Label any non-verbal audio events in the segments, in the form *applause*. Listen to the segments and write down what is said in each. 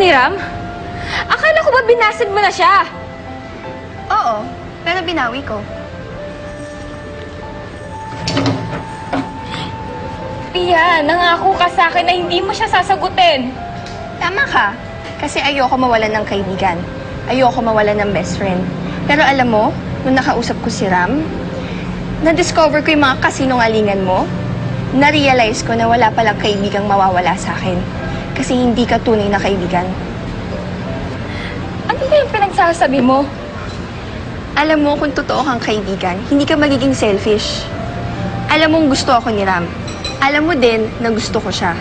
ni Ram? Akala ko ba binasag mo na siya? Oo, pero binawi ko. Pia, nangako ka sa akin na hindi mo siya sasagutin. Tama ka. Kasi ayoko mawalan ng kaibigan. Ayoko mawalan ng best friend. Pero alam mo, nung nakausap ko si Ram, na-discover ko yung mga kasinungalingan mo, na-realize ko na wala palang kaibigang mawawala sa akin. Kasi hindi ka tunay na kaibigan. Ano ba yung pinagsasabi mo? Alam mo kung totoo kang kaibigan, hindi ka magiging selfish. Alam mong gusto ako ni Ram. Alam mo din na gusto ko siya.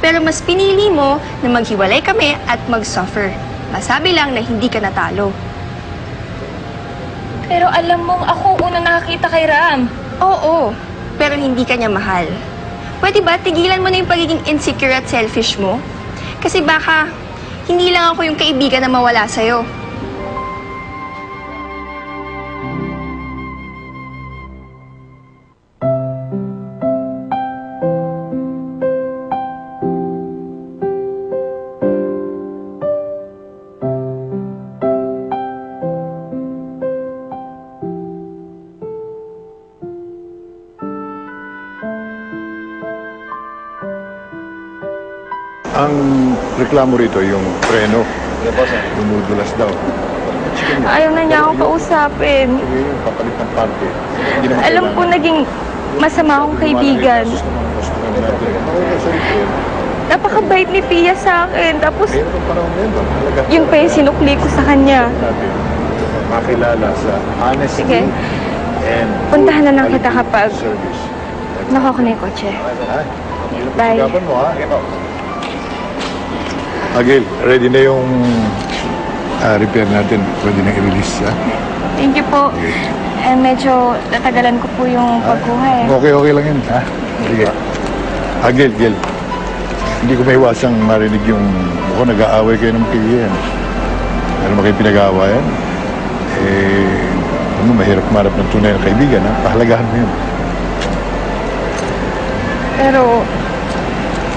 Pero mas pinili mo na maghiwalay kami at mag-suffer. Masabi lang na hindi ka natalo. Pero alam mong ako unang nakakita kay Ram. Oo, pero hindi ka niya mahal. Pwede ba tigilan mo na yung pagiging insecure at selfish mo? Kasi baka hindi lang ako yung kaibigan na mawala sa'yo. Ang reklamo rito yung preno. Dumudulas daw. Ayaw na niya ako kausapin. Sige, papalit ng parte. Hindi naman Alam ko kailangan. naging masama akong kaibigan. Napakabait ni Pia sa akin. Tapos panahon na yun. Mahalaga yung pa yung sinukli ko sa kanya. natin makilala sa honesty Sige. and Puntahan na lang kita kapag- service. Nakuha ko na yung kotse. Ha? Bye. mo, ha? Agil, ready na yung ah, repair natin. Pwede na i-release, ha? Thank you po. Eh, medyo natagalan ko po yung pagkuha eh. Okay, okay lang yun, ha? Sige. Agil, Gil. Hindi ko maiwasang marinig yung mukhang nag-aaway kayo ng PBN. Meron ba kayo pinag-aawayan? Eh, ano, mahirap marap ng tunay na kaibigan, ha? Pahalagahan mo yun. Pero,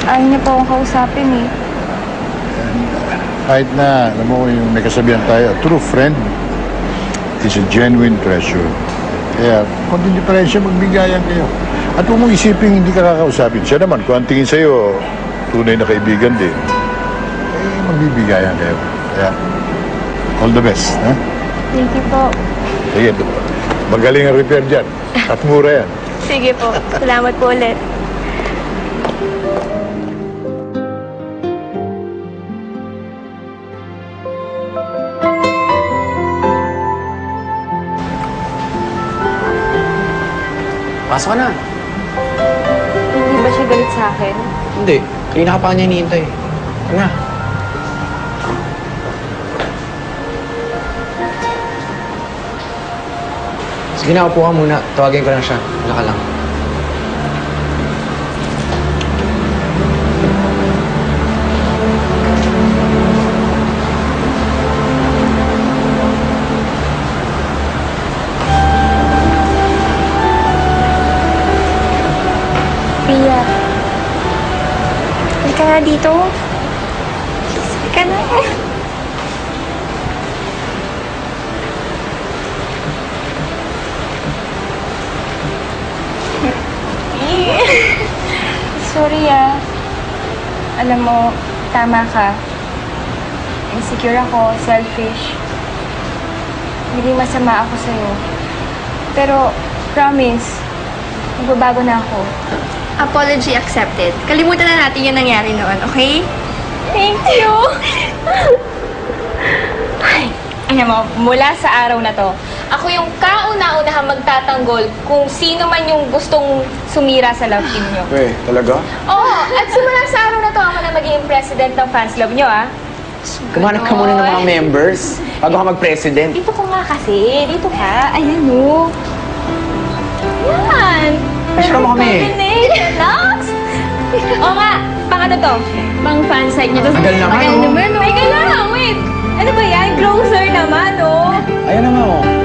ayaw niya po akong kausapin eh. Kahit na, alam mo, yung may kasabihan tayo, a true friend is a genuine treasure. Kaya, konting diferensya, magbigayan kayo. At huwag mong isipin hindi ka kakausapin. Siya naman, kung ang tingin sa'yo, tunay na kaibigan din, eh, magbibigayan kayo. Kaya, all the best. Ha? Thank you po. Sige, magaling ang repair dyan. At mura yan. Sige po. Salamat po ulit. Pasok ka na. Hindi ba siya galit sa akin? Hindi. Kanina ka pa niya hinihintay. Ano na? Sige na, upo ka muna. Tawagin ko lang siya. Wala ka lang. Na dito. Halika na. *laughs* Sorry ah. Alam mo, tama ka. Insecure ako, selfish. Hindi masama ako sa'yo. Pero, promise, magbabago na ako. Apology accepted. Kalimutan na natin yung nangyari noon, okay? Thank you! Ay, alam mo, mula sa araw na to, ako yung kauna-unahang magtatanggol kung sino man yung gustong sumira sa love team nyo. Eh, talaga? Oo, at simula sa araw na to, ako na magiging president ng fans club nyo, ah. Kumanap ka muna ng mga members bago ka mag-president. Dito ko nga kasi, dito ka. Ayan, o. Yan! Picture mo kami. Oo nga, pang ano to? Pang fansite niya. Tapos, Tagal naman, tagal oh. naman, oh. Teka lang, wait! Ano ba yan? Closer naman, oh. Ayan na nga, oh.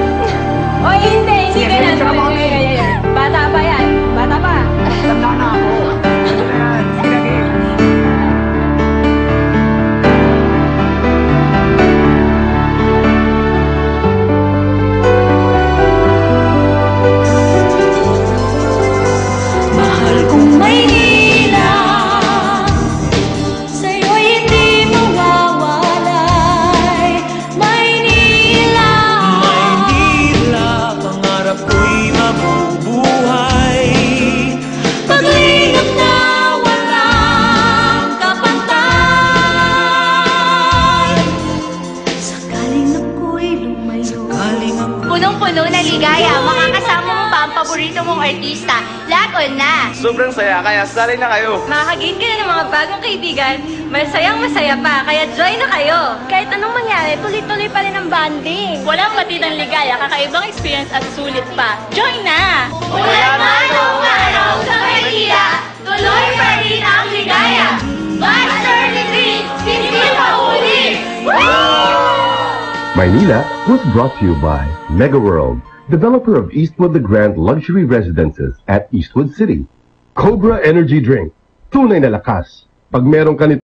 Mong artista? Lahat o na? Sobrang saya, kaya sali na kayo. Makakagain ka na ng mga bagong kaibigan, masayang masaya pa, kaya join na kayo. Kahit anong mangyari, tuloy-tuloy pa rin ang banding. Walang batidang ligaya, kakaibang experience at sulit pa. Join na! Mula man o umaraw sa Maynila, tuloy pa rin ang ligaya. March 33, hindi mahuli! Maynila was brought to you by Mega World, developer of Eastwood the Grand Luxury Residences at Eastwood City. Cobra Energy Drink, tunay na lakas. Pag meron ka nito,